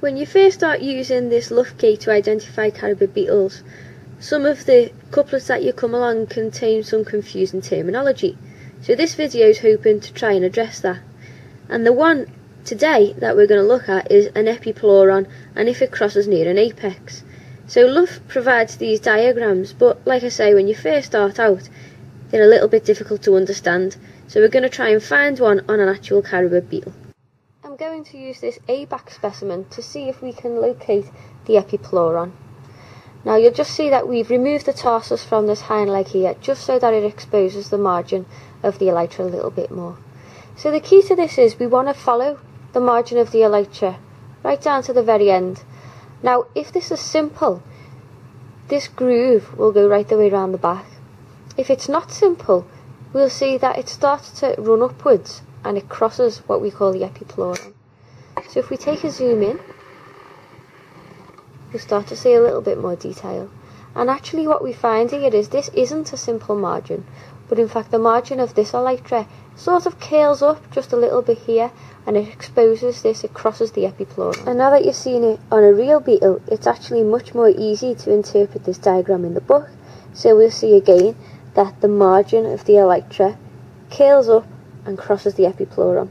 When you first start using this Luff key to identify carabid beetles, some of the couplets that you come along contain some confusing terminology. So this video is hoping to try and address that. And the one today that we're going to look at is an epipleuron and if it crosses near an apex. So Luff provides these diagrams, but like I say, when you first start out, they're a little bit difficult to understand. So we're going to try and find one on an actual carabid beetle. Going to use this Abax specimen to see if we can locate the epipleuron. Now you'll just see that we've removed the tarsus from this hind leg here just so that it exposes the margin of the elytra a little bit more. So the key to this is we want to follow the margin of the elytra right down to the very end. Now if this is simple, this groove will go right the way around the back. If it's not simple, we'll see that it starts to run upwards and it crosses what we call the epipleuron. So if we take a zoom in, we'll start to see a little bit more detail. And actually what we find here is this isn't a simple margin, but in fact the margin of this elytra sort of curls up just a little bit here and it exposes this, it crosses the epipleuron. And now that you've seen it on a real beetle, it's actually much more easy to interpret this diagram in the book. So we'll see again that the margin of the elytra curls up and crosses the epipleuron.